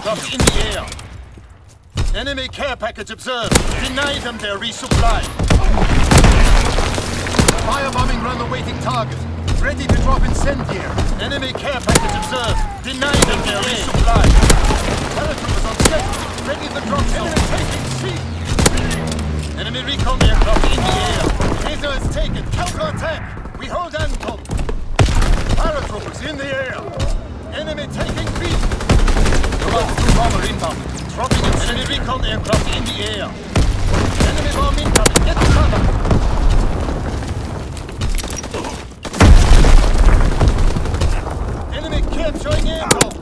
aircraft in the air. Enemy care package observed. Deny them their resupply. Firebombing run awaiting target. Ready to drop incendiary. Enemy care package observed. Deny them their resupply. Paratroopers on set. Ready to drop enemy taking C. Enemy recon aircraft in the air. Laser is taken. Inbound. Enemy recon aircraft in the air. Enemy bomb incoming. Get cover. Enemy capturing aircraft.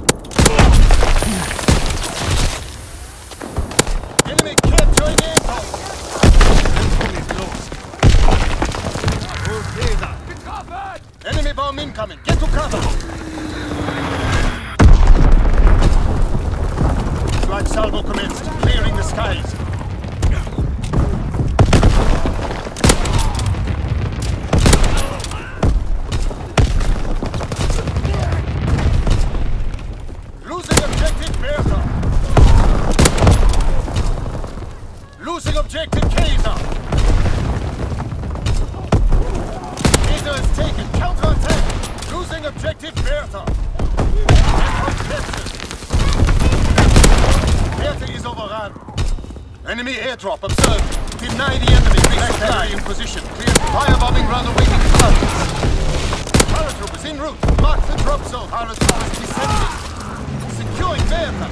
Incoming. Get to cover. Strike salvo commenced. Clearing the skies. Losing objective Bertha. Losing objective. Kaiser Enemy airdrop observed. Deny the enemy. Resupply in position. Clear firebombing run awaiting targets. Paratroopers en route. Mark the drop zone. Paratroopers descending. Securing Bertha.